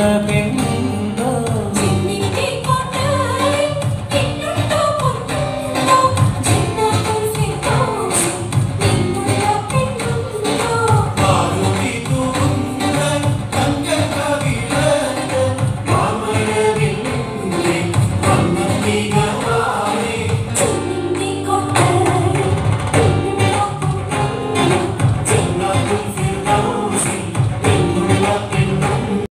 உலகே